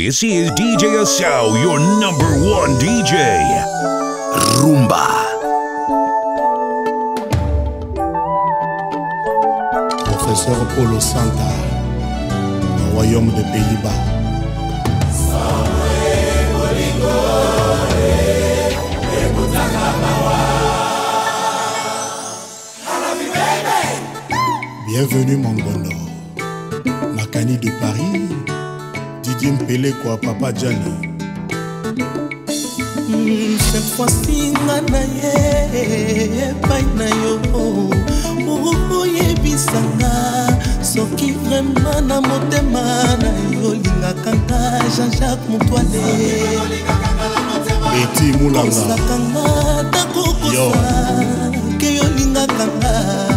This is DJ Asao, your number one DJ. Rumba. Professeur Polo Santa, au royaume des Pays-Bas. Bienvenue mon bonheur, Macani de Paris didier mpeleko ya papa jani cette fois-ci nga na ye epai na yo oyebisanga soki vraimen na motema na yo lingaka nga jean-jacques motoale beti mulangakanga takokosa ke yo lingaka nga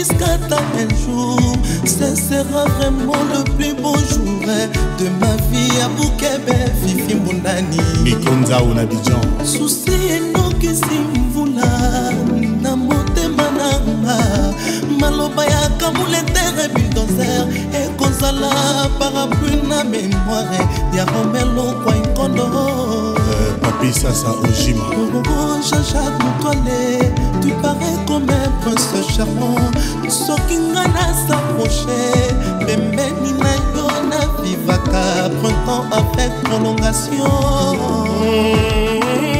jusqu'à ta belle jour Ce sera vraiment le plus beau jour De ma vie à Boukebe, Fifi Mounani Mikonza ou Nabidjan Susi enokisi mvula na motema nanga maloba ya kamuletere buldozer ekozala parapluie na memoire ya romelo kwa inkondo papisa sa ojima jean-jacques mokole tu parais comme un prince charmant soki nga nasaproche pembeni na yo navivaka printemps avec prolongation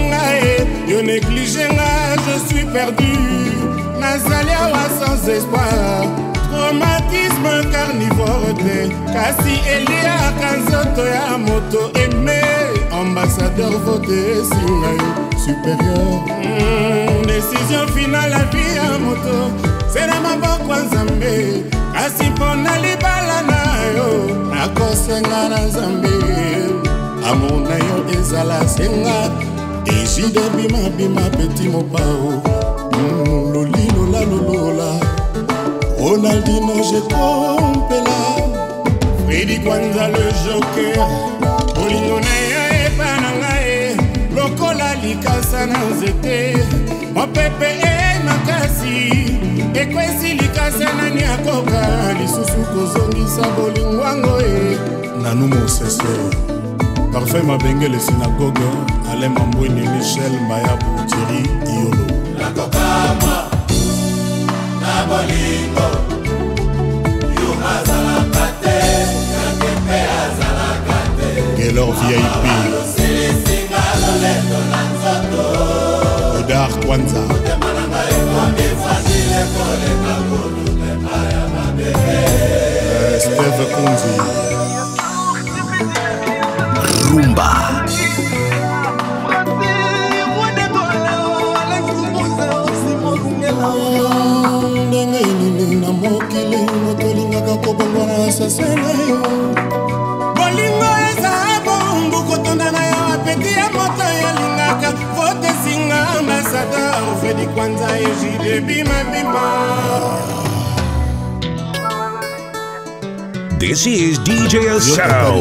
ngae mmh, yo néglige nga je suis perdu nazali awa sans espoir traumatisme carnivore te kasi eliaka nzoto ya moto eme ambassadeur vote esinga yo supérieur mm. desizio finale ya vi ya moto se na maboko ya nzambe kasi mpona libala na yo nakosenga na nzambe amour na yo ezala senga ejide bimabima peti mopao mm, lolilola lolola ronaldino jekompela fredi kwanza le joker bolingo na yo epa na ngai lokola likasa na nzete mopepe e makasi ekwesi likasa nani akoka lisusu kozongisa bolingwango e nanu mosese parfum mabenge le synagogue alain mambwini michel mayabu tiri iolo nakokama na bolingo yo azalaka te yake mpe azalaka te gelor vip losilisinga loleto na nzoto Edgar Kwanza euh, Steve Kunzi Rumba ndenge nini na mokili motolingaka kobongwana sasena yo kwanza ezide bimabima This is DJ Asao.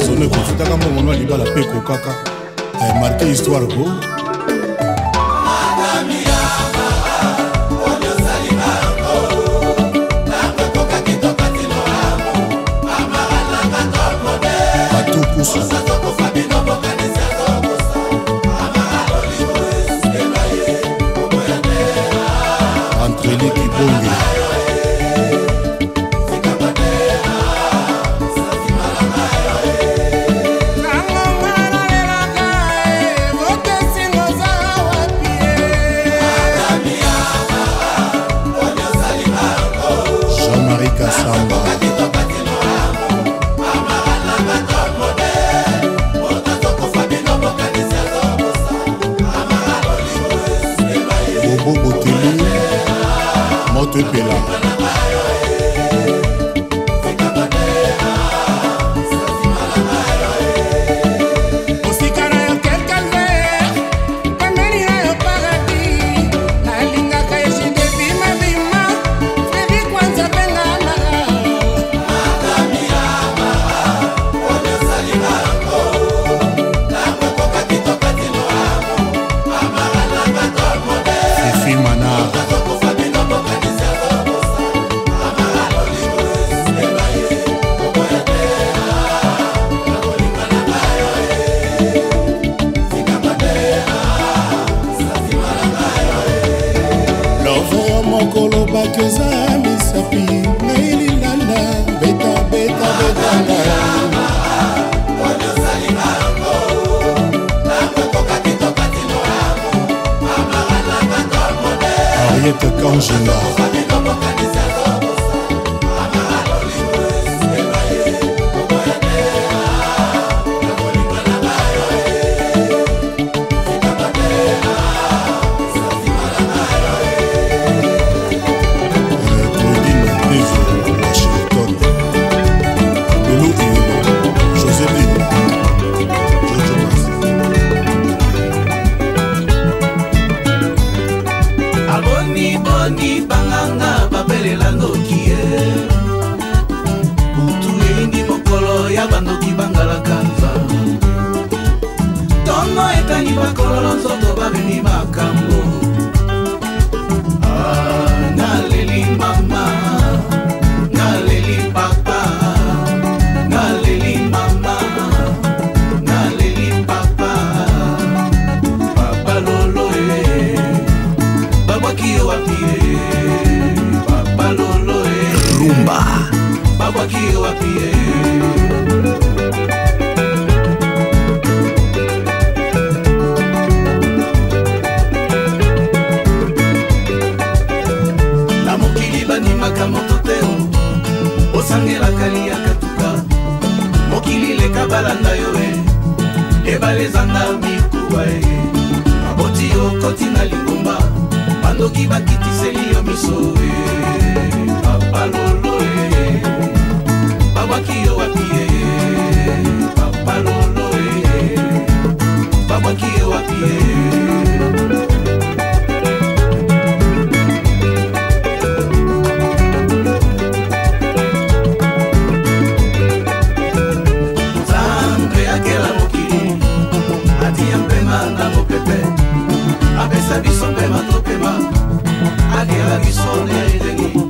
bandela biso nde ndenge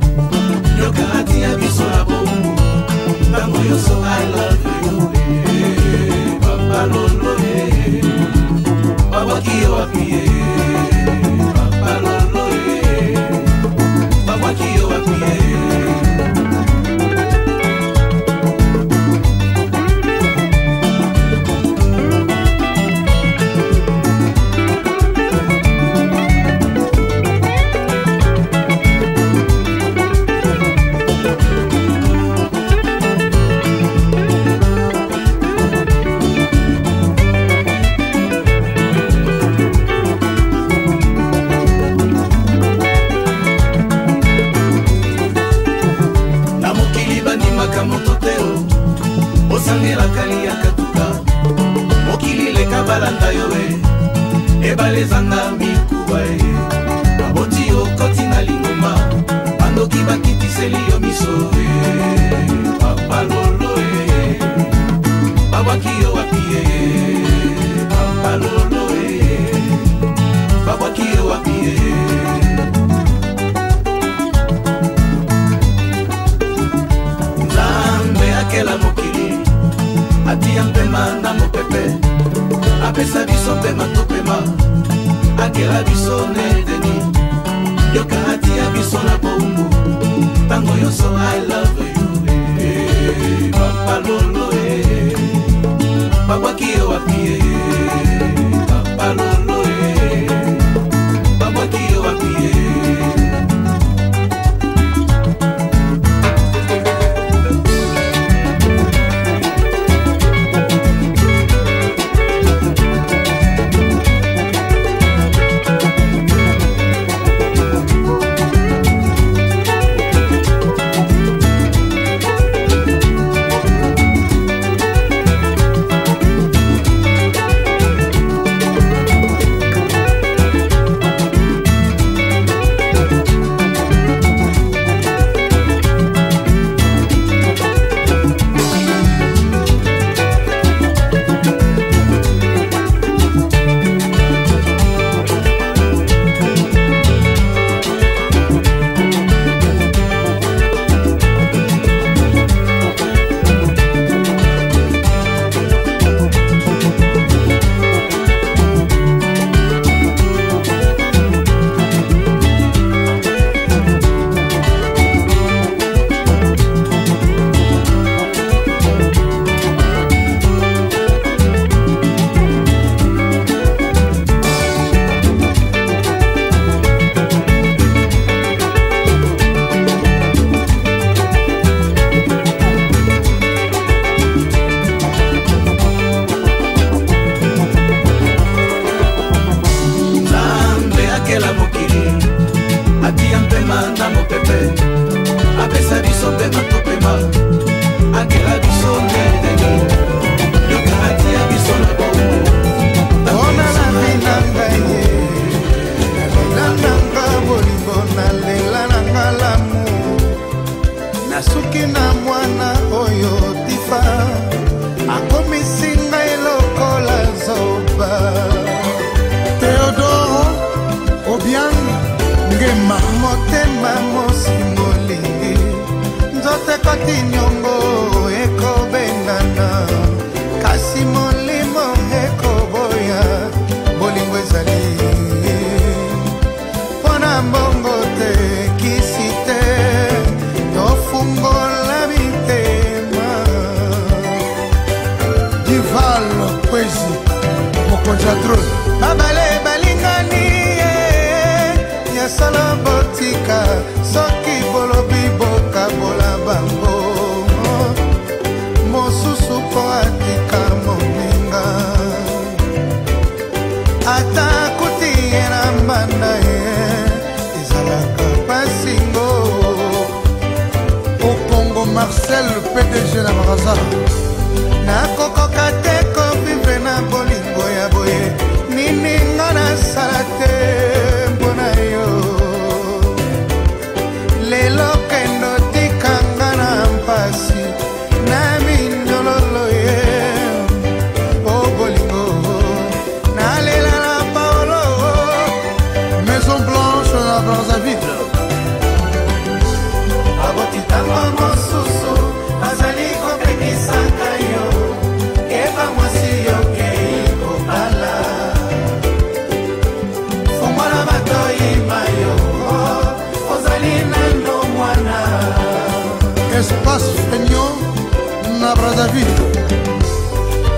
nini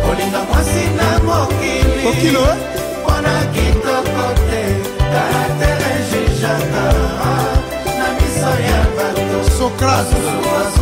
kolinga mwasi na mokili okilo eh? mpona kitoko te karatere jijaka na miso ya bato sokrate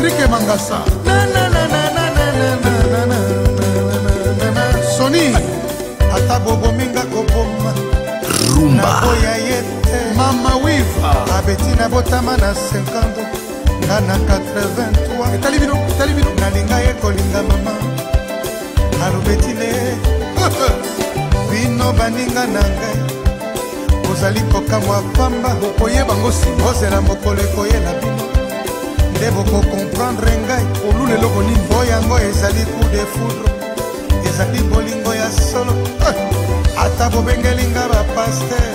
patrik mangasa soni ata bobominga koboma nakoya ye te mama wiva abeti na botama na 50 nga na 83 etali bino etali bino nalinga ye kolinga mama alobetile bino baninga na ngai bozali kokamwa pamba bokoyebango simozela mokolo ekoyela bino nde bokokompa komprendre ngai kolula eloko nini mpo yango ezali cour de foudre ezali bolingo ya solo eh, ata bobengeli nga bapaster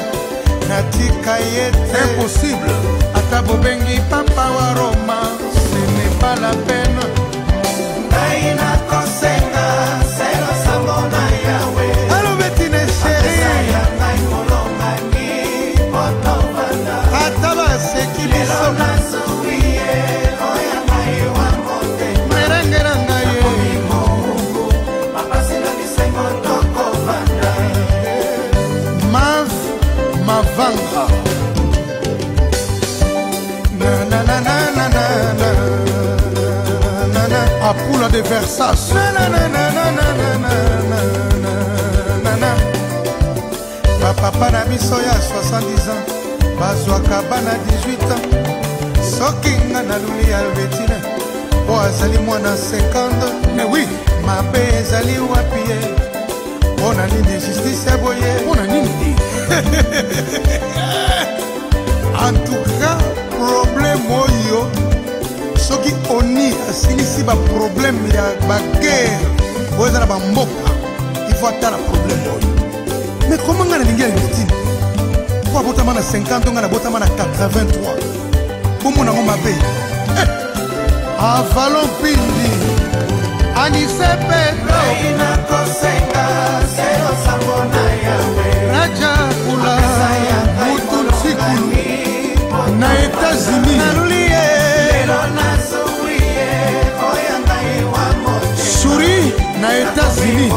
natika ye te impossible ata bobengi papa wa romance ne pas la peine versace bapapa na biso ya 70 ans bazwaka bana 18 ans soki nga naluli ya vetine mpo azali mwana 50 mais oui mabe ezali wapi ye mpo na nini justice eboye mpona nini en tout cas problème oyo soki oni asilisi baproblème ya bagere oyo eza na bamboka ifo atala problème oyo mais koma eh! ngai nalingi albertine po abotama na 50 ngai nabotama na 83 bomonango mabe avalon pindi anise petraja kula mutu nsikulu na etats-unis na états-unis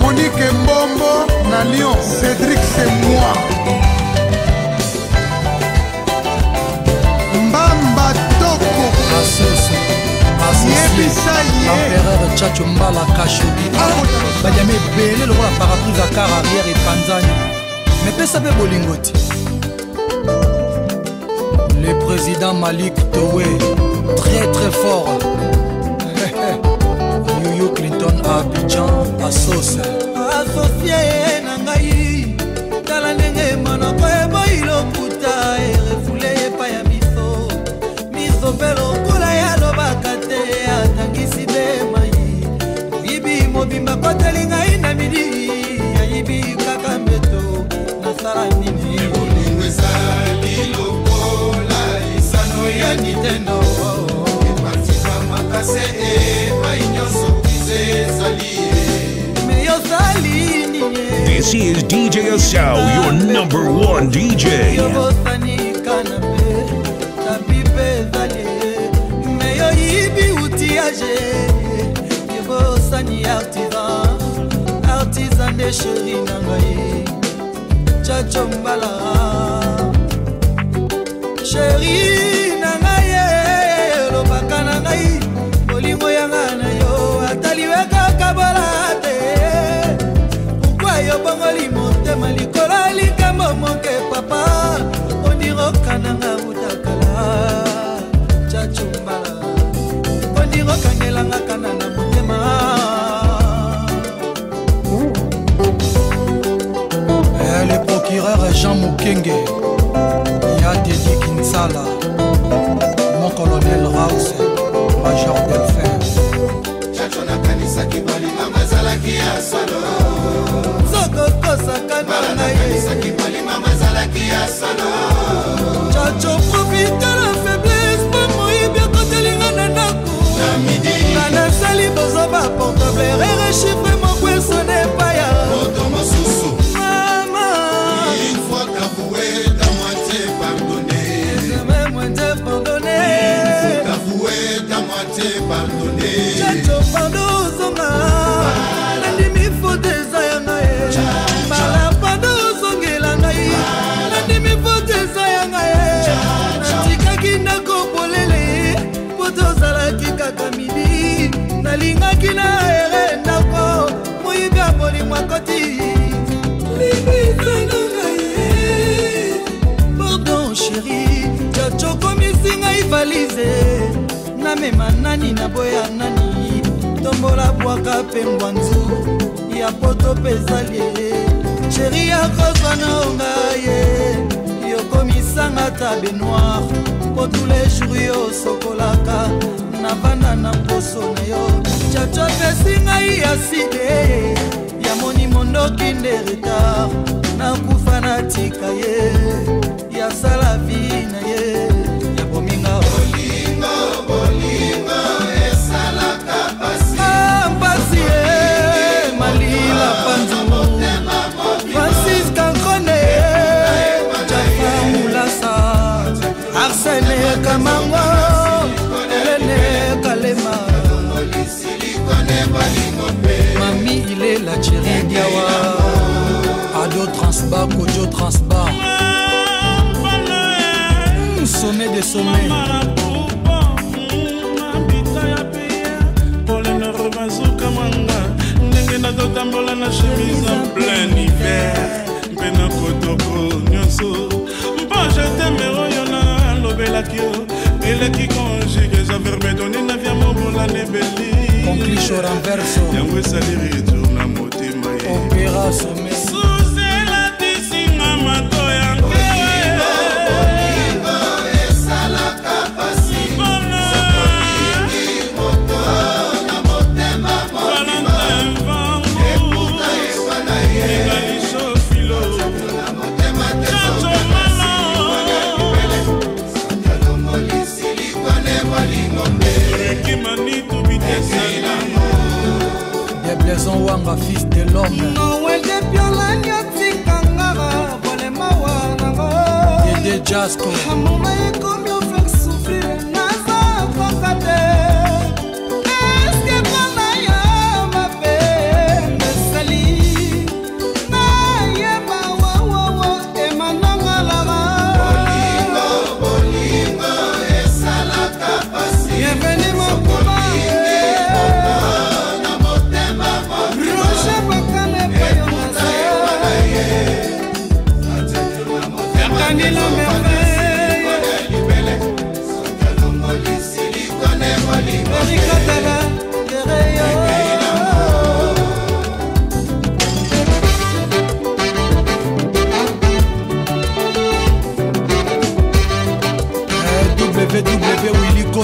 monike mbombo na lyon cédrik semoi mbamba toko yebisa ye chacho mbala kashobi ah, banyama ebele lokola parapluis ya kar arrière epanzani mepesa mpe bolingo ti le président malik towe très très fort yoyo clinton abidjan asos asosie na ngai tala ndenge monoko eboyi lokuta erefule epai ya miso miso mpe lokola yalobaka te atangisi te mai oyibi mobimba koteli ngai na midi ayibi kaka mbeto nasala nini ezali lokola esano ya nitendo pase epai nyonso bize ezali e. This is DJ Asao, your number one DJ. E. artisan de sheri na ngai chacho mbala sheri papa ondiroka nanga utakala chachumbala ondirokangelanga kana na motema eh, le procureur jean mokenge ya dedi kinsala mon colonel raus major delfin chacho nakanisaki balinganga ezalaki ya solo nzoto tosakana na yesaki molimo ezalaki ya solo chacho profite la faiblesse mpo moyibi akotelinga na ndako na nasali bozoba portable rerechifre mokwesone epaya moto mosusu mama une fois kavoué ta moitié pardonné même moitié pardonné kavoué ta moitié pardonné padozonga nandimi fote eza ya ngai bala padozongela ngai nandimi fote eza ya ngai natikaki ndako polele po tozalaki kaka midi nalingaki na ere ndako moyibi ya molimo akoti libisano ngai pardon chérie jacokomisingai valize namema nani naboya nani tombola bwaka mpe ngwanzu ya poto mpe ezali sheri ya kozwana onga ye yokomisanga ta benoir mpo tous les jour yo osokolaka navanda na mposo na yo caco apesi ngai ya side yamoni mondoki nde retard nakufa natika ye yasala vi na ye kamango lene kalema mami ilela cheridiawa ado transbar kojo transbar hmm, sommet de sommet ndenge nazotambola na chemise en plein hiver mpe na kotoko nyonso mpo jetemero tolobelaki yo eleki konjuge eza verbe donina vya mobola nebeli yango esali retour na motema ye Samson Wanga fils de l'homme Noël de Piola Nyoti Kangara Bolema Wanango Yende Jasko Amour et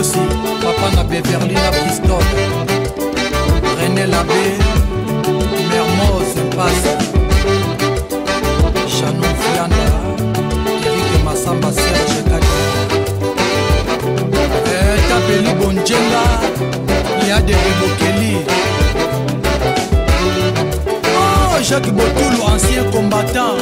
bosi papa na beverly na bristol rené labe mermos passe chanon fianda erike masamba serge kadi eh, tapeli bonjenga ya derebokeli oh, jacques botulu ancien combattant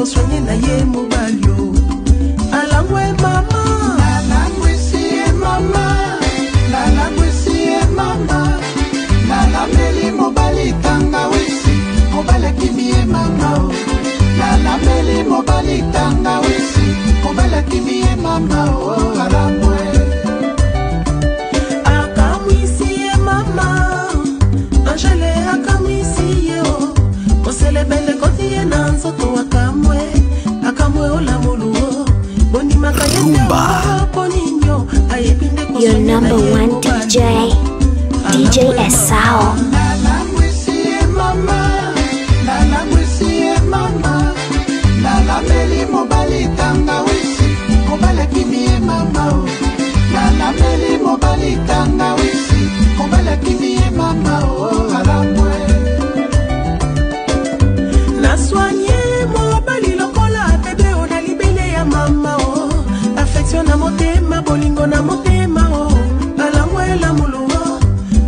akoswanye na ye mobali o alangwe mama nalangwisi e ye mama nalangwisi e ye mama nalameli mobali tanga wisi mobali akimi ye mama o nalameli mobali tanga wisi mobali akimi ye mama o alangwe akamwisi ye mama angele akamwisi ye o koselebele koti ye na nzoto Rumba. Your number one DJ, DJ Esau. Last one. pasio na motema bolingo na motema o oh. balangwa elamulu o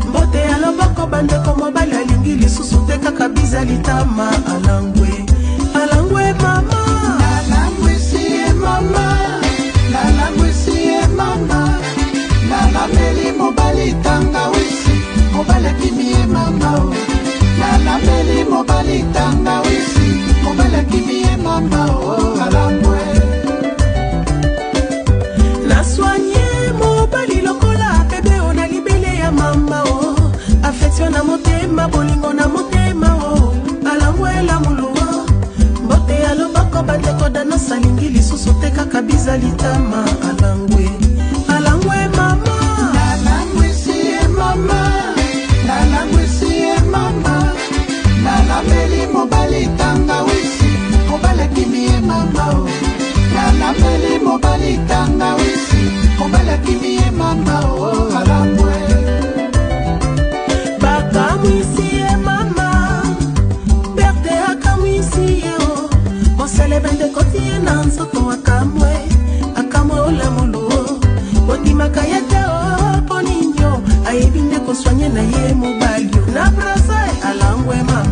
mbote ya loboko bandeko mobali alingi lisusu te kaka biza litama alangwe alangwe mama alangwesiye mama lalangwesiye mama lalameli mobali tanga wisi mobalakimie mama o oh. lalameli mobali tanga wisi mobalakimie mama o oh. pasio na motema bolingo na motema o oh. alangwela moluwa mbote ya loboko bandeko danos alingi lisusu te kaka biza litama alangwe alangwe mama nalangwisi e ye mama nalangwisi e ye mama nalambeli mobali tangawisi kobalakimi ye mama o oh. nalambeli mobali tangawisi kobalakimi ye mama o oh. alangwe endekotie na nzoto akamwe akamwe olamolo ondimaka ye te o mpo nindio ayebi nde koswanye na ye mobali na brasa alangwe mama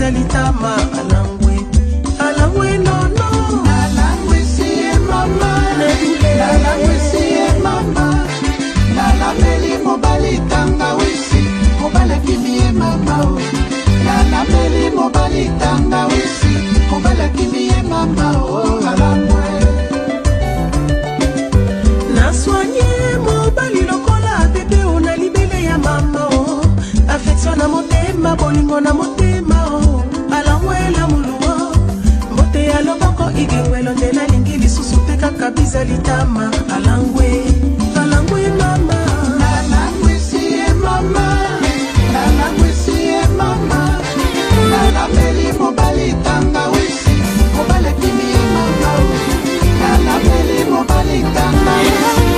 ezali tama alangwe alangwe nono alangwe siye mama alangwe siye mama nalameli mobali tanga wisi kobalakimi ye mama nalameli mobali tanga wisi kobalakimi ye mama o alangwe naswanye mobali lokola bebe o na libele ya mama o afektio na motema bolingo na motema na moluo mbote ya loboko igewelo nde nalingi lisusu te kaka biza litama alangwe alangwe mama alangwisi ye mama alangwisi ye mama alapeli mobali tanga wisi mobalekimi ye mama alapeli mobali tanga wisi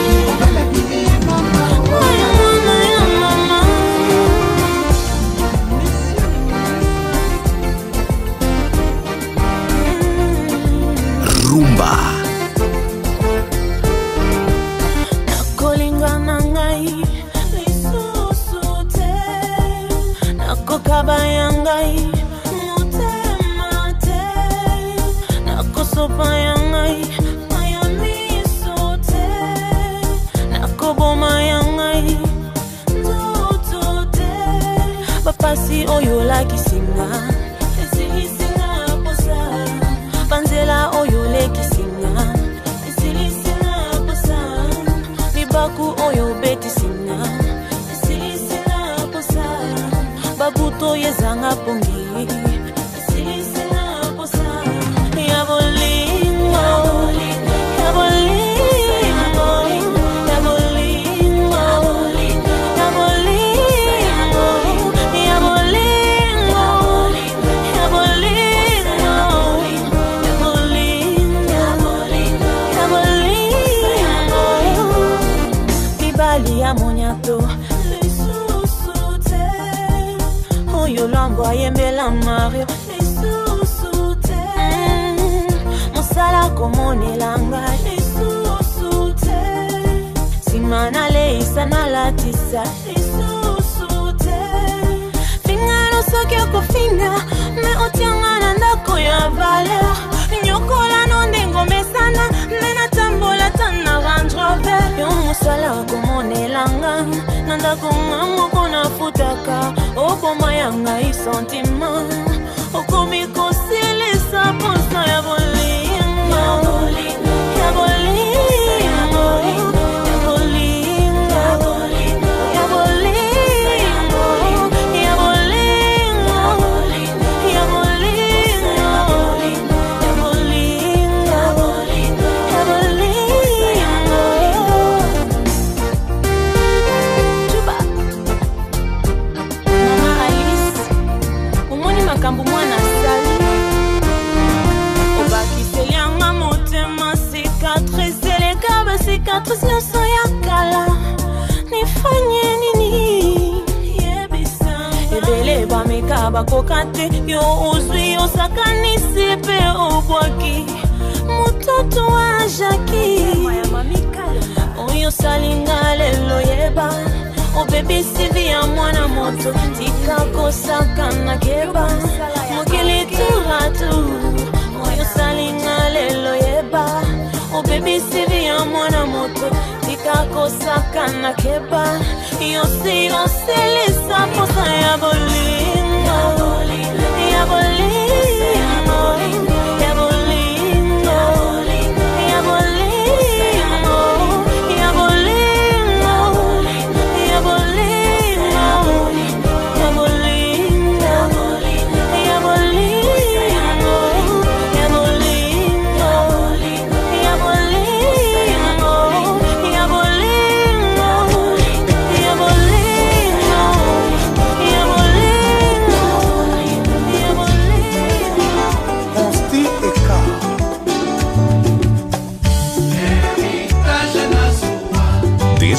mpasi oyo olakisinga esilisinga posa banzela oyo olekisinga esilisinga posa mibaku oyo obetisinga esilisinga posa babuto yezanga pongi valeur me otianga na ndako ya valeur nyokolano ndenge omesana me natambola ta na range rover yo mosala komonelanga na ndako nga moko nafutaka oboma ya ngai sentima okomi kosilisa mposo ya bolinga koleka bakoka te yo ozwi osakanisi mpe obwaki mototo wa jaki oyo osalinga lelo yeba obebisi vi ya mwana moto tika kosaka na keba mokili turatu oyo osalinga lelo yeba obebisi vi ya mwana moto tika kosaka na keba yosi osilisa posa ya bolingo ya diabolito.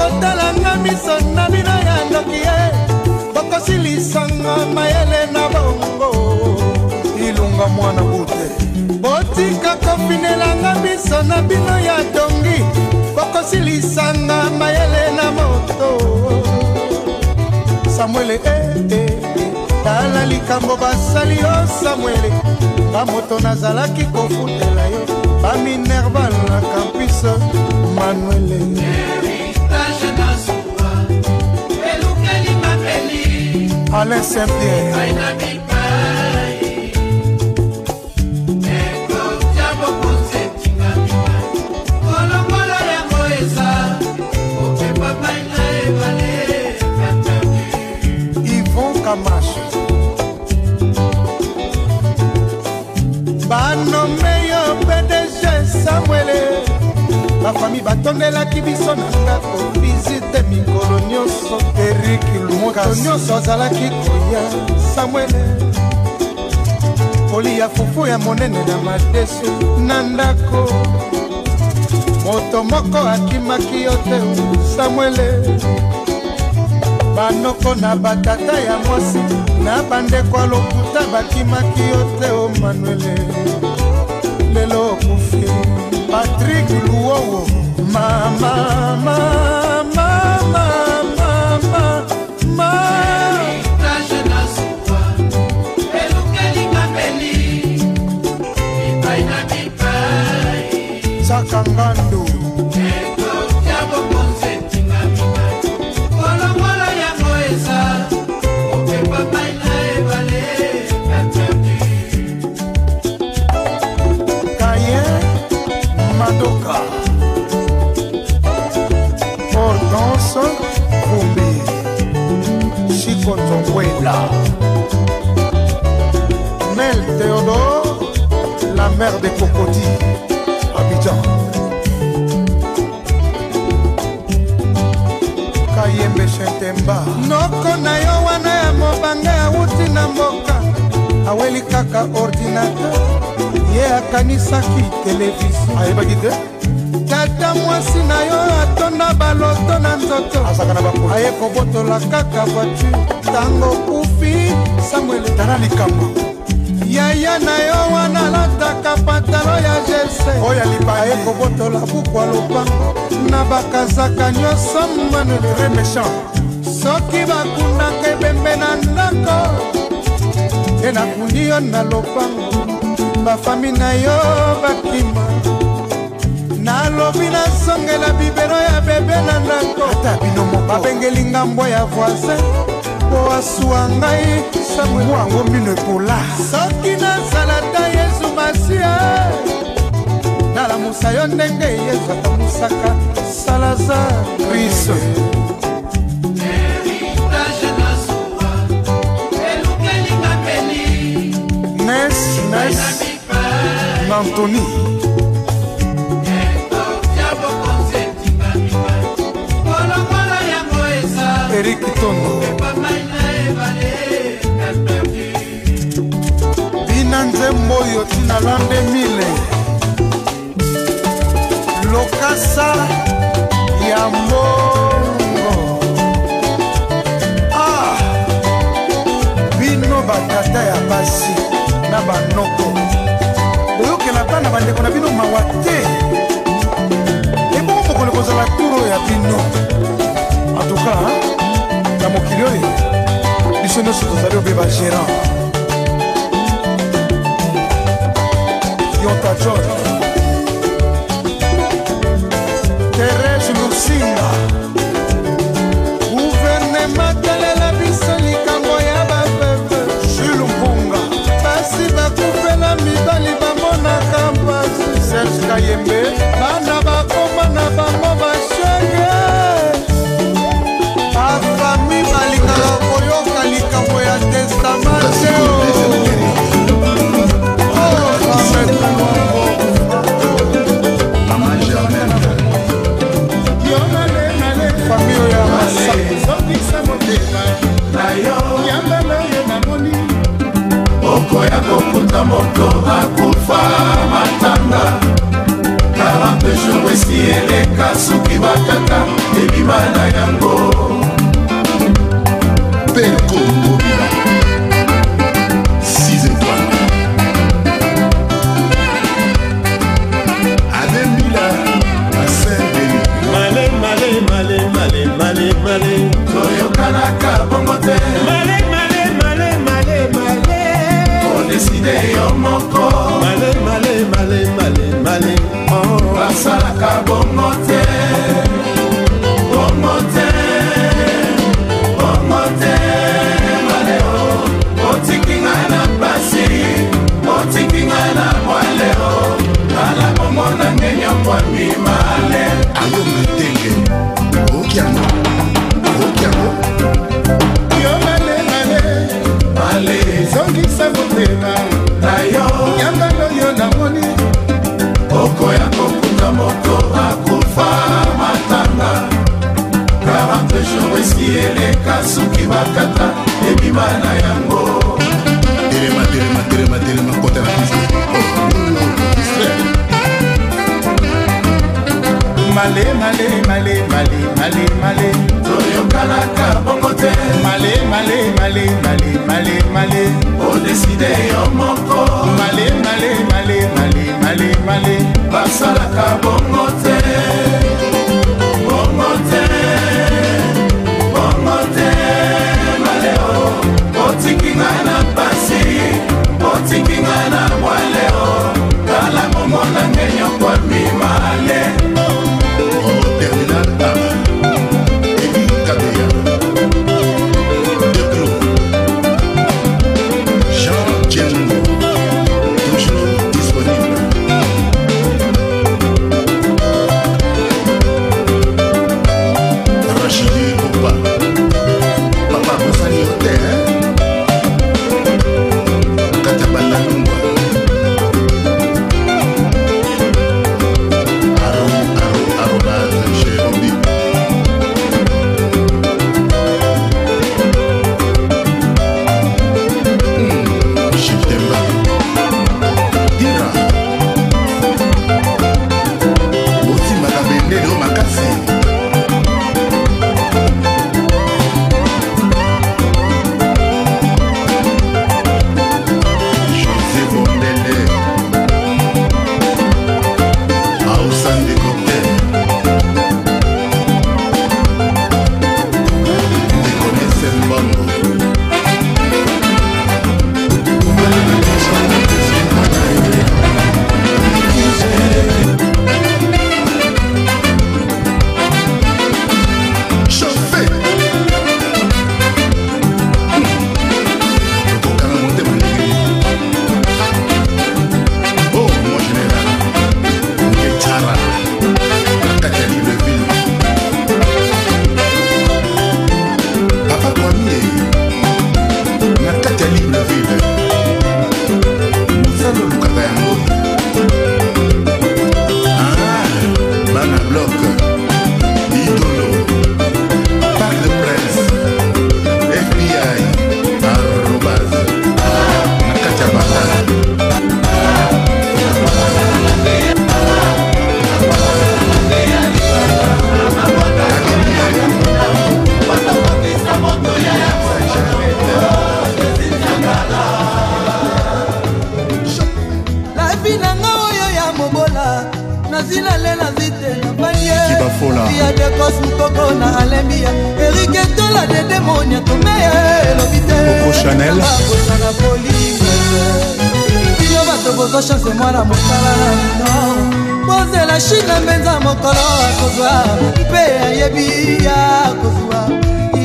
bokotalanga miso na bino ya ndoki ye bokosilisanga mayele na bongo ilunga mwana bute botika kofinelanga miso na bino ya tongi bokosilisanga mayele na moto samuele e eh, eh, eh. tala likambo basali yo samuele bamoto nazalaki kofutela yo baminerva na kampise manuele yeah, Alain Saint-Pierre. bafami batondelaki biso na ndako visite mikolo nyonso eriki lumoto nyonso azalaki koya samuele kolia fufu ya monene na madesu na ndako moto moko akimaki yo te samuele banoko na batata ya mwasi na bandeko ya lokuta bakimaki yo te o manuele lelo okufi patrik luowo mamamama mama. Paula. Mel Théodore, la mère des Cocotis, Abidjan. Kayembe Chetemba. Noko na yo wana ya mobanga awuti na mboka aweli kaka ordinateur ye akanisaki televizio ayebaki te tata mwasi na yo atonda baloto na nzoto aye kobotola kaka voiture ntango kufi samuel tala likambo yaya na yo wana alataka pantalo ya gese oyo alibaye kobotola bukwa lopango na bakazaka nyonso manelere méchant soki bakundaka ebembe na ndako te nakundi yo na lopango bafami na yo bakima nalobi nasongela bibero ya bebe na ndako ata bino moko babengelinga mbwa ya voisin moko asuwa ngai sango yango mino ekola soki nazala ta yesu masia nalamusa yo ndenge yesu atamusaka salazar kristo nes nes nantoni eric tondo bina nzembo oyo tina lande mile lokasa ya mbongo ah bino batata ya basi na banoko boyokela bana bandeko na bino mawa te ebongo mokolo kozala turo ya bino en tout cas hein? biso nyonso tozali obe bagérant yonta john okoya kokuta moto akufa matanga karante jour esi eleka soki bakaka ebima na yango mpe komo kolela na yo yanganga yo namoni okoya kokuta moto akufa matanga 40 jour esi eleka soki bakata ebima na yango telema telema telema telema kota na piste male male male male male male toyokanaka te male male male male male male odeside yo moko male male male male male male basalaka bongo te na mosala na bino bozela shina mpenza mokolo akozwa mpe ayebi ya kozwa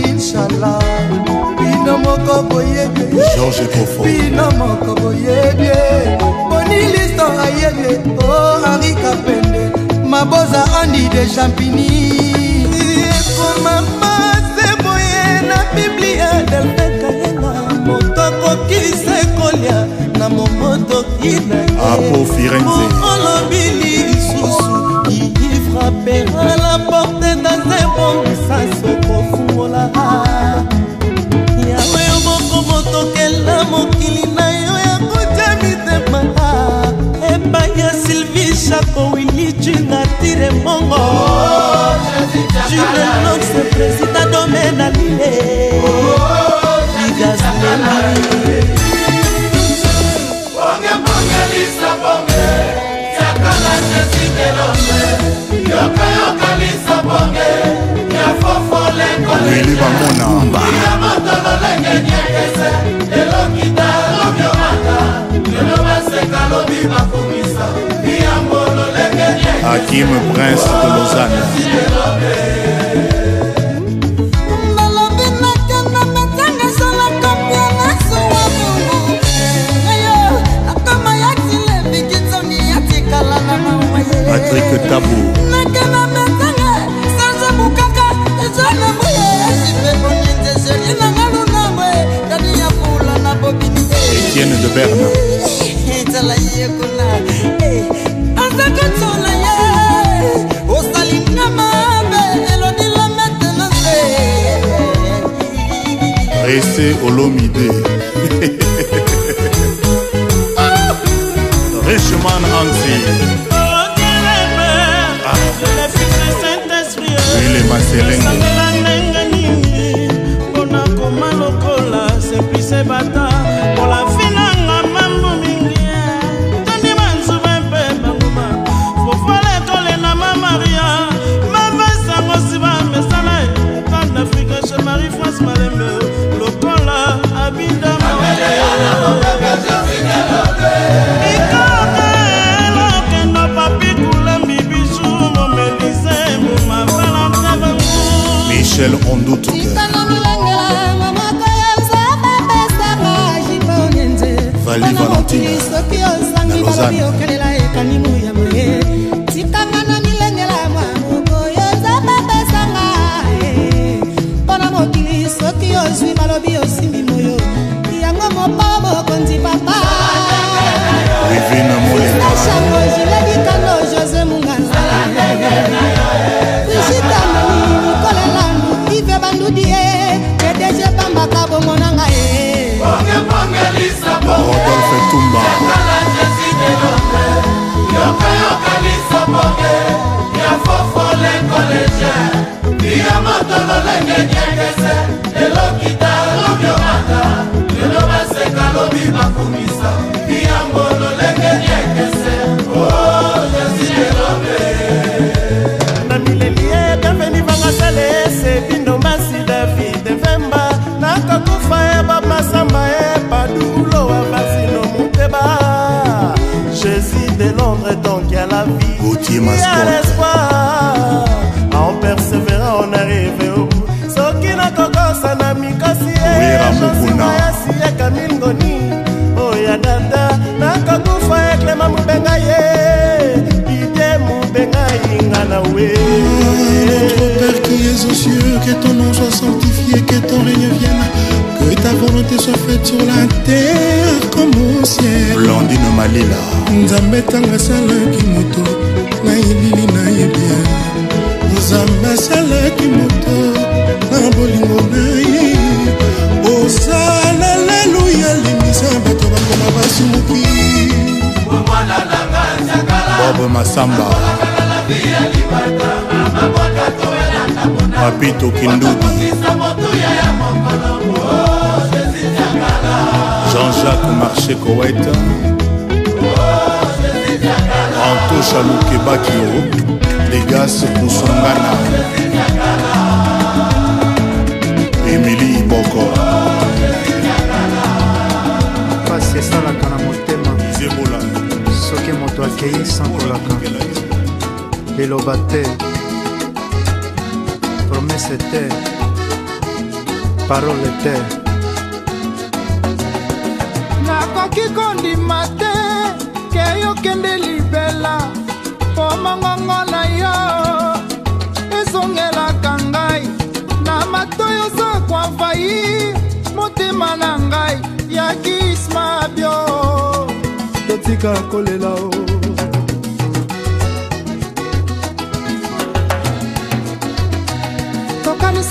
inshallah bino moko boyebibino moko boyebie bonilisto ayebie o oh, harika pende maboza andi de champigny apo firenze olobi lisusu ifrapera la porte nazebongisa sokofungola yawe yo moko motokela mokili na yo ya kotya mitema epai ya sylvie chako wilicunga tire mongo julelox président domena lile ligasmeli eli bamona hakim prince de lausanne Patrick Tabou. Étienne de Berne. Restez au l'omide. paul masamba papito kindudi jean-jacques marché kowet antosha lukebakio degas kosangana emili iboko pasi esalaka na akei sankolaka liloba te promese te parole te nakoki kondima te kei okende libela mpo mongongo na yo ezongelaka ngai na matoi ozakwamvai motema na ngai ya kismabio totika kolela o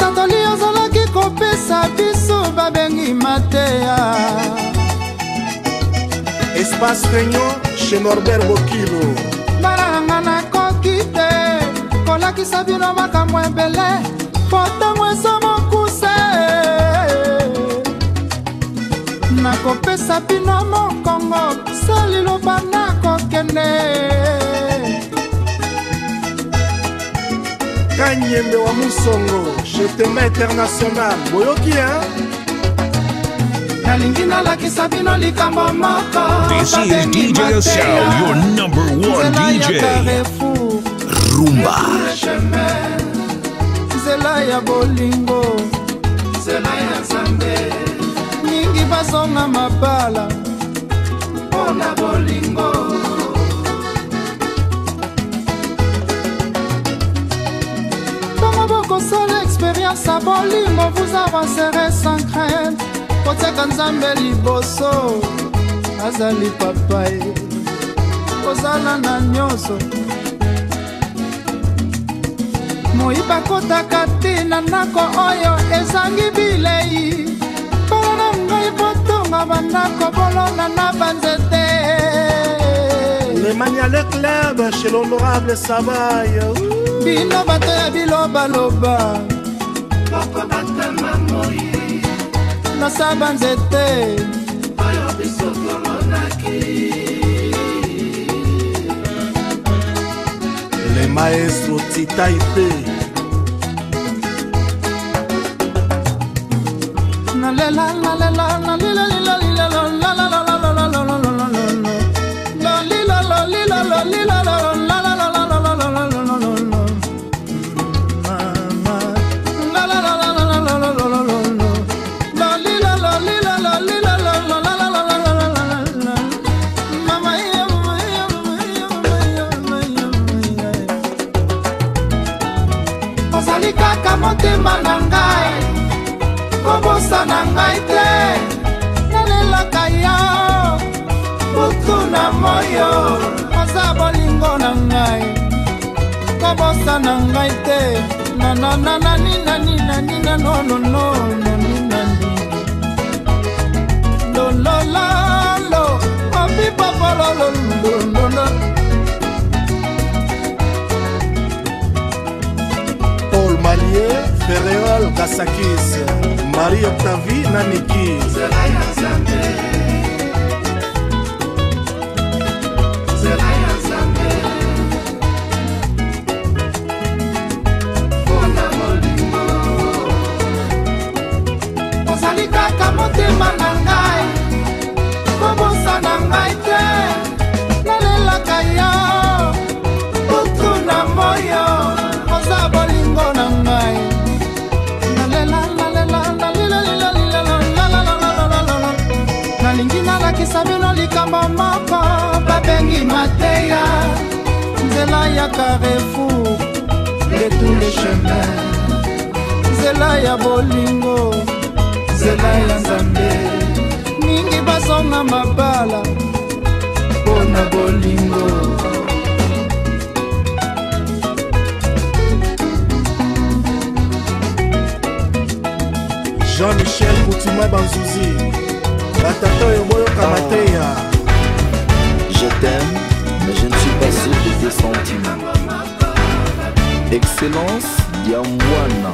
litatoli ozalaki kopesa biso babengi mateya espace réunion chez norbert bokilo bana nanga nakoki te kolakisa bino makambo ebele po ntango eza mokuse nakopesa bino mokongo se liloba nakokende kanyembe wa musongo je tema international boyoki hein nalingi nalakisa bino likambo moko rumba nzela ya bolingo nzela ya nzambe mingi bazonga mabala mpona bolingo bongo bokosala expérience ya bolimo vous avancere sans crainte kotiaka nzambe liboso azali papa ye kozala na nyonso moyiba kotaka tina ndako oyo ezangi bilei mpona na ngai botonga bandako bolona na banzete lemania le club chez l'honorable savaye bino bato ya bilobaloba moko batama moi nasaba nzete oyo biso tomonaki le maestro titaipe nalela nalela nalela ngai te nananananinanina nonononononani lololalo opipapolololololo paul malie ferreol kasakis marie octavie na nikise makambo moko babengi mateya nzela ya carrefour de tous les chemins nzela ya bolingo nzela ya nzambe mingi bazonga mabala mpo na bolingo jean-michel kutumwa banzuzi batata oyo de centimes. Excellence ya mbwana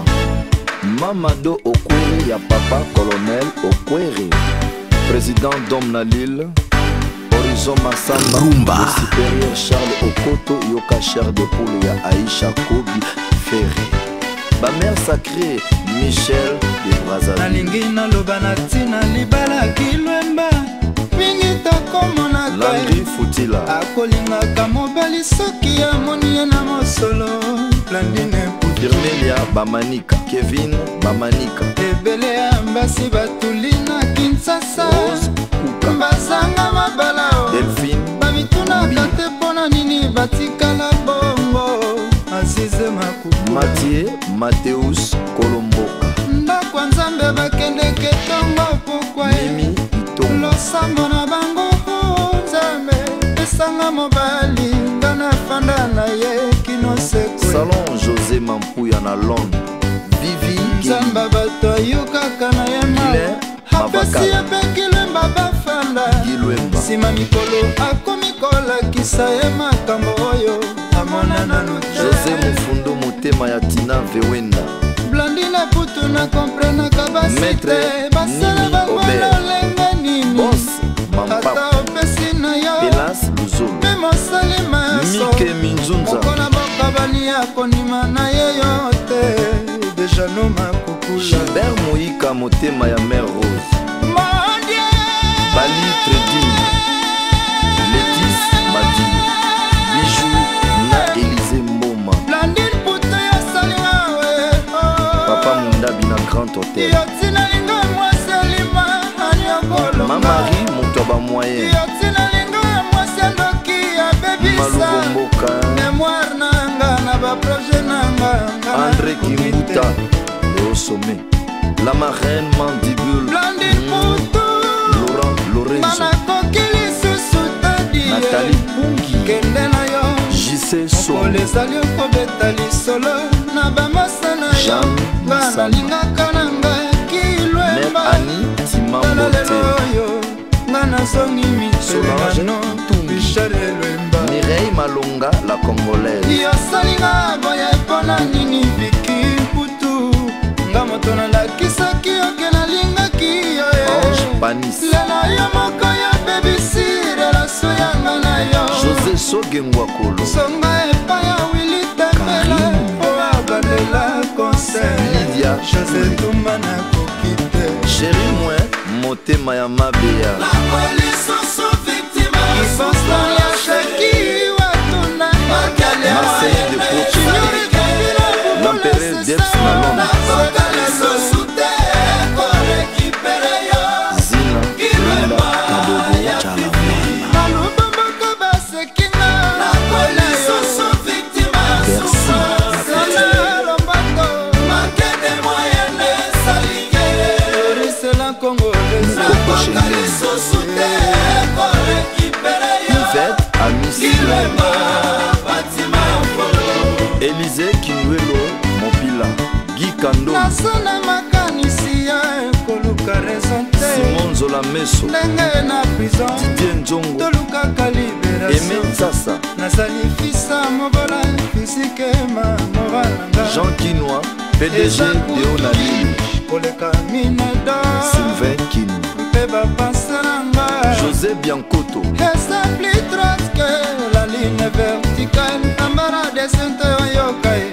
Mamado Okwere ya papa colonel Okwere président d'homme na Lille Horizon Massamba Rumba supérieur Charles Okoto yoka chair de poule ya Aisha Kobi Ferré bamere sacré Michel de Brazzaville nalingi naloba na ntina libala kilwemba akomonaka akolingaka mobali soki amoni ye na mosolo landine irmelia bamanika kevin bamanika ebele ya mbasi batuli na kinsasa bazanga mabala bamitunaka te mpona nini batikala bongo azize makuku matie mateus kolomboka ndako ya nzambe bakendeke ntongo pokwa sango na bango nzambe esanga mobali nga na fanda na ye kinosekwe salon josé mampuya na londres vivi nzamba bato ayokaka na ye mawa apesi epe kilemba bafanda nsima mikolo akomi kolakisa ye makambo oyo amona nano te josé mofundo motema ya tina vewenda blandine putu na komprenaka basi te basala bango lole ata pesi na yo me mosalima yosomoko na bokabani ya kondima na ye yo te dejano makukulaber moyika motema ya mare rose modie bali tredin letis madi bijou na elize mboma landin puto yosalinga we oh. papa mondabi na grand hotel yotina linga mwasi alima aniokolomamari bamoyen yotinalingo ya mwasi andoki abebisa memoire nanga na baproje nanga andré kimbuta le sommet la marraine mandibule blandine hmm. putu laurent lorenzo manakoki lisusu tadie natali pungi kende na yo jise sokolo ezali okobeta lisolo na bamasa na yo nga nalingaka na ngai nasongi miselano richard elemba mirei malonga la congolaise yosalinga boye mpona nini viki putu nga moto nalakisaki oke nalingaki yo eh. lelo yo moko yo bebisi relaso yanga na yo josé sogengwakolo songa epai ya wili tembele po abanela conseil lidia josé tumba nakoki te sheri mwe motema ya mabeya Marseille de Portugal, l'empereur d'Epsilon. Kinwema Fatima Folo Élisée Kinwelo Mopila Guy Kando Nasana makanisi ya koluka raison te Simon Zola Meso Ndenge na prison Didier Nzongo Tolukaka libération Aimé Nsasa Nasali fisa mobola fisike ma moral nga Jean Kinwa PDG Deona Lili koleka minada Sylvain Kini mpe bapansananga José Biancoto esa pli troske ineve tika na marade sente oyoka ye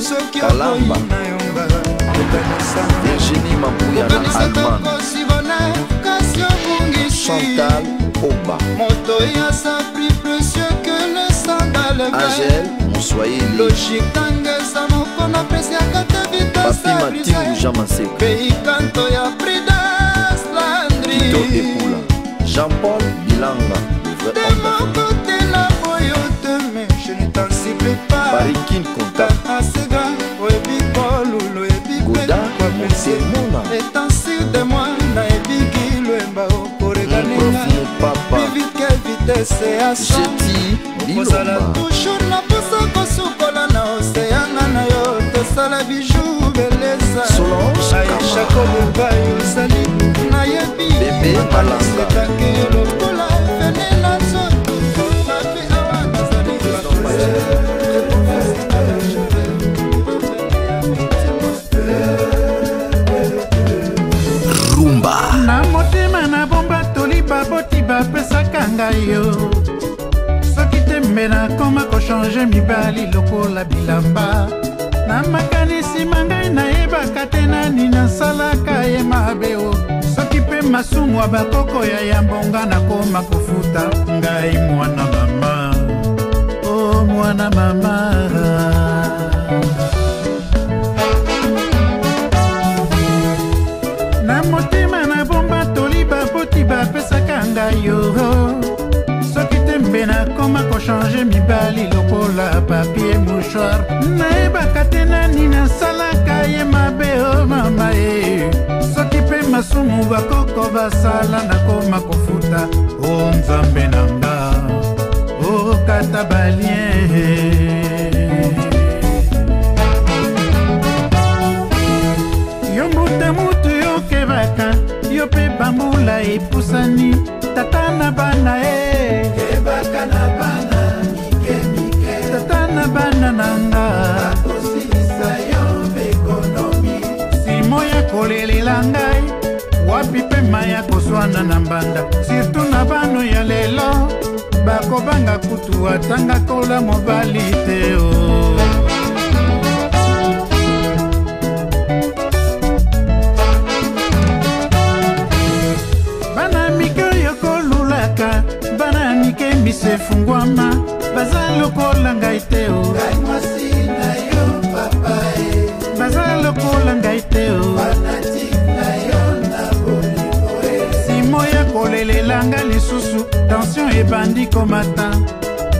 soki okoyi na yomba kokanisa tokosibona kasi obungisi moto ya sapri precieux que le sandalelogike tangesa moko napesiaka te vitesepei kanto ya pridas landri jean-paul bilanga demoko marikin konta asega oyebi kolulu oyebigoda mosemona etansir de moi nayebiki lwemba oporeganingaivike vitese ya sokozala toujours na posa kosukola na oseyanga na yo tosala biju beleza aisha kobuba yozali nayebi balazekake yo ngai yo soki tembe nakoma kochange mibali lokola bilamba na makanisi mangai nayebaka te nani nasalaka ye mabe o soki mpe masumu ya bakoko ya yambonga nakoma kofuta ngai mwana mama o oh, mwana mama na motema na bomba toli baboti bapesaka ngai yo motema kochange mibali lokola papie mouchoir nayebaka te nani nasalaka ye mabe o oh mama ye eh. soki mpe masumu bakoko basala nakoma kofuta o oh nzambe na nga okata oh balien eh. yo mbute mutu yokebaka yo mpe bambula epusani tata na bana e kebaka na bana mikemike tata na bana nanga akosilisa yo ekonomi simo ya kolelela ngai wapi pema ya kozwana na mbanda sirtu na bano ya lelo bakobanga kutu atanga kola mobali te o oh. se fungwama baza lokola ngai te o baza lokola ngai te o simo ya kolelelanga lisusu tension ebandi komata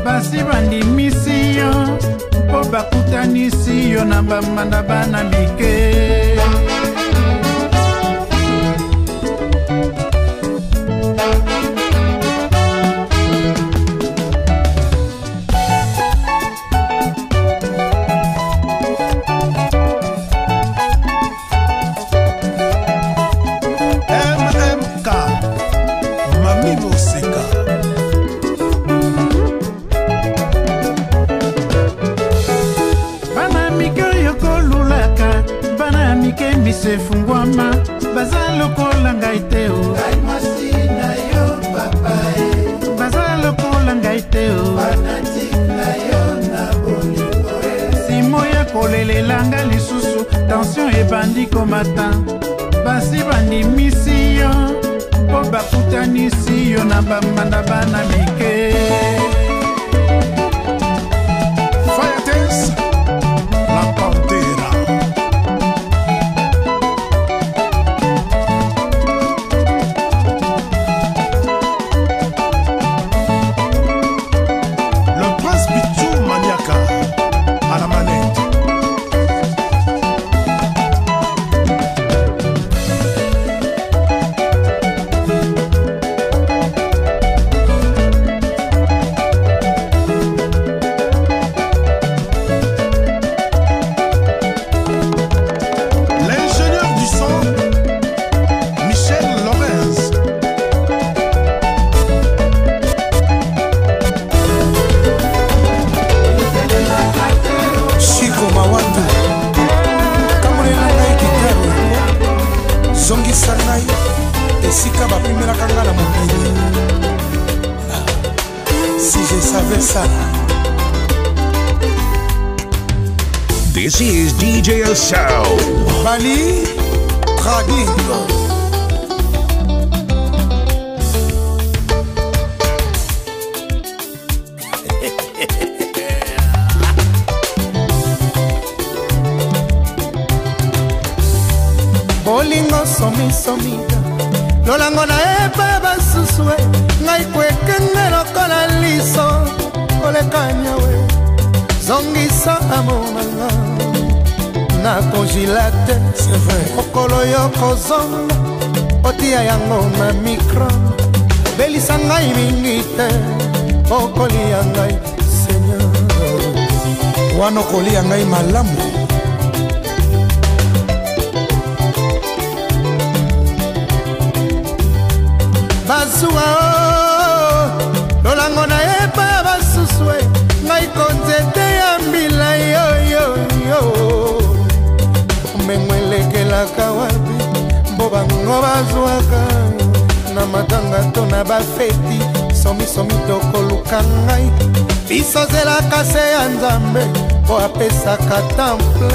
basi bandimisi yo mpo bakutanisi yo na bamanda bana mike na bamba na bana mi masuwa oh. lolango nayeba basusu e ngai konzete ya mbila oh, yoyoyo mbengo elekelaka wapi mpo bango bazwaka na matanga to na bafeti somisomi tokoluka ngai biso zelaka se ya nzambe mpo apesaka temple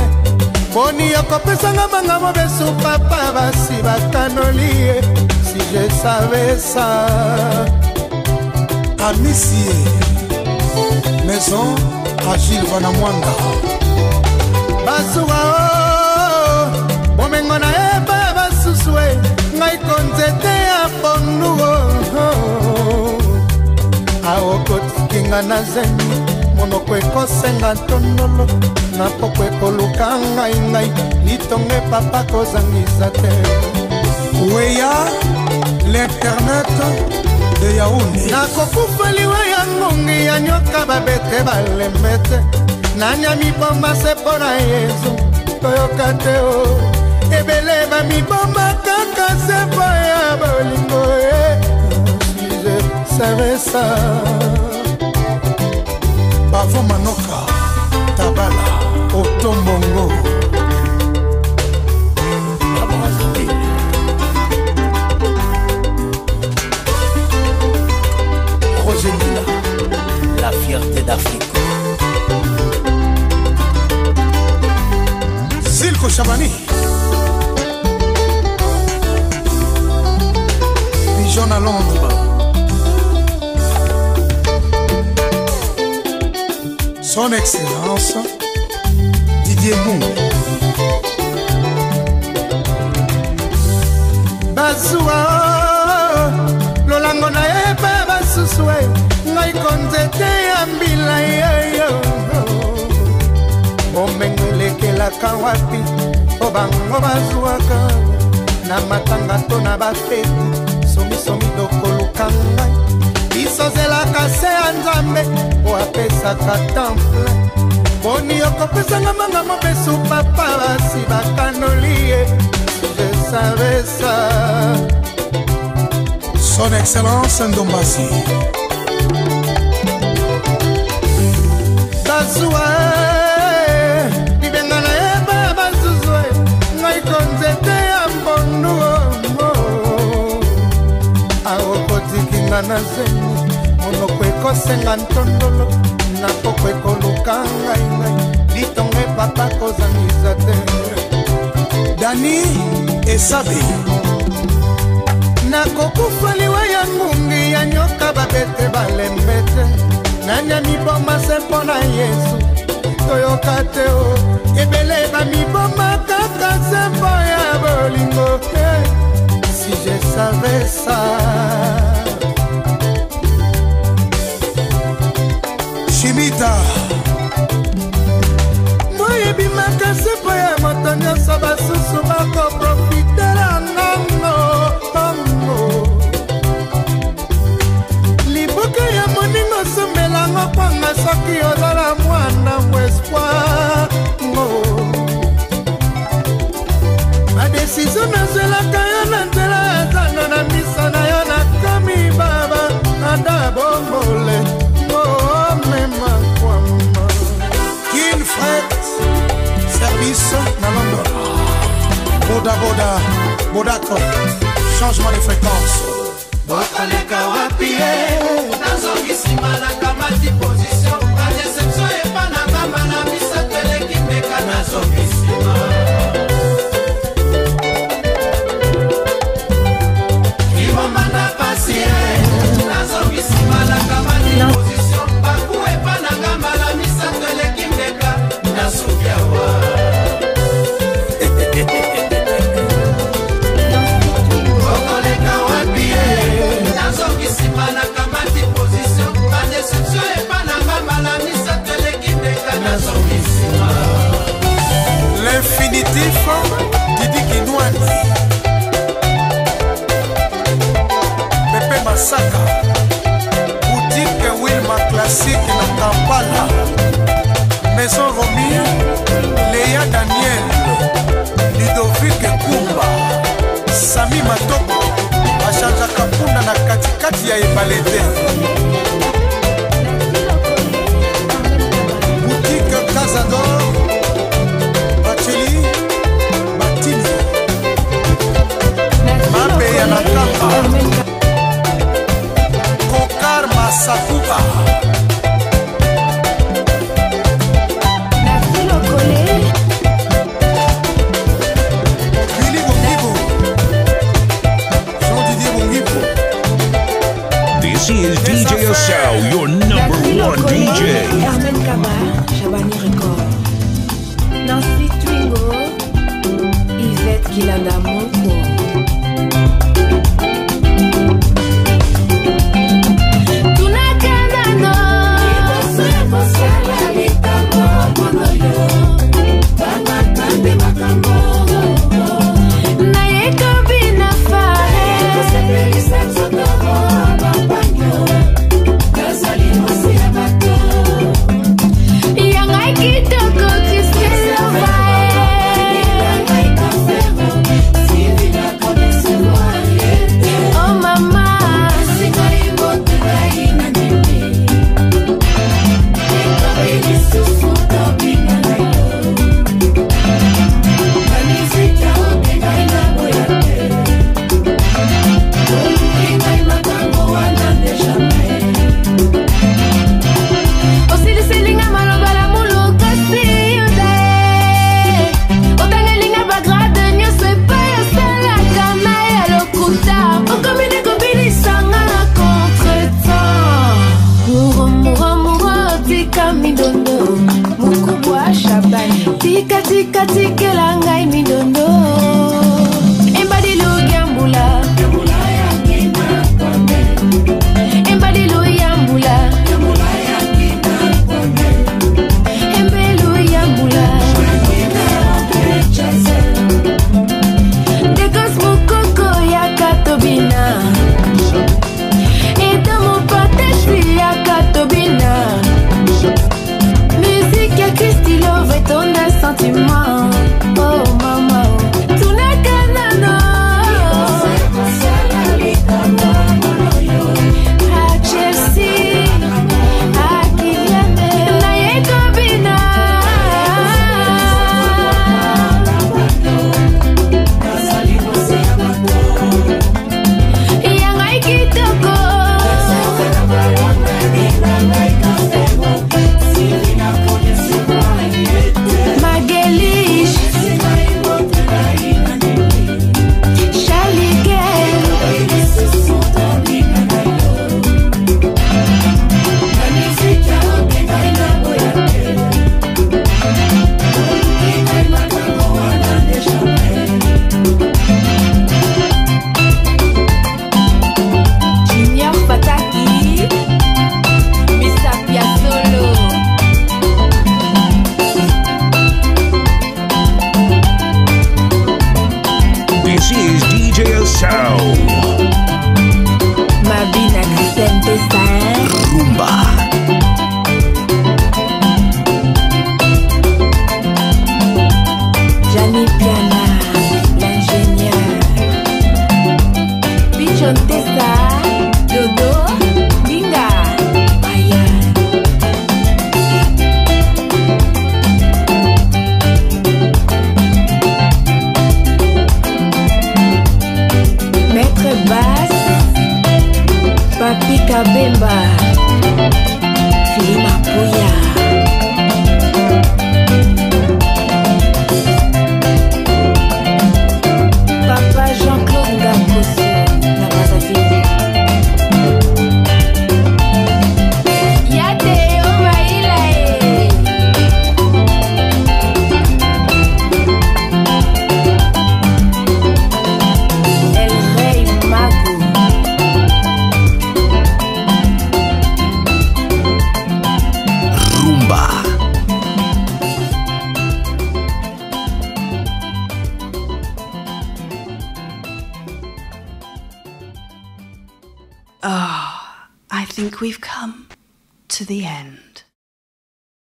poni okopesanga bangambo besu papa basi bakanoli ye eh. si je savais ça amisie maison agile vana mwanga basuka o oh, bomengo na yeba basusu e ngai konzete ya ponduo oh. aokotikinga na zemi monoko ekosenga tondolo na poko ekoluka ngai ngai litongo epapa kozangisa te weya l'internet de yauni nakokufa liwa ya ngongi ya nyoka babete balemete nanyami bomba se mpo na yezu toyoka te o ebele bamibomba kaka se mpo ya bolingo e sevesa bavo manoka tabala otombongo fierté d'Afrique. Silko Chabani. Pigeon à Londres. Son Excellence, Didier Moum. Bazoua, lolango na pas basse souhait. ngai konzete ya mbila yoyo bomengo elekelaka wapi mpo bango bazwaka na matanga to na bafeti somisomi dokoluka ngai bisozelaka se ya nzambe po apesaka temple boni okopesanga manga mobesu papa basi bakanoli ye esavesa son excellence ndombasi masuwa libenga na ye ba bazuzwa ngai konzete ya mpondu aokotikinga na zemi monoko ekosenga ntondolo na poko ekoluka ngai ngai litongo epapa kozangisa te dani esabe nakokufa liwa ya ngungi ya nyoka babete balembe te nani amiboma se mpo na yesu toyoka te o ebele bamiboma kaka se mpo ya bolingo te si je savais ça chimita moyebimaka se mpo ya moto nyonso basusu bakopo soki ozala mwana mwespoir badesizio nazwelaka yo na nzela ya zanga na misa na yo nakomi baba ada bongole omema kwama kinfred service na london bodaboda bodako changement de fréquence botaleka wapi nazongi nsima na kamati po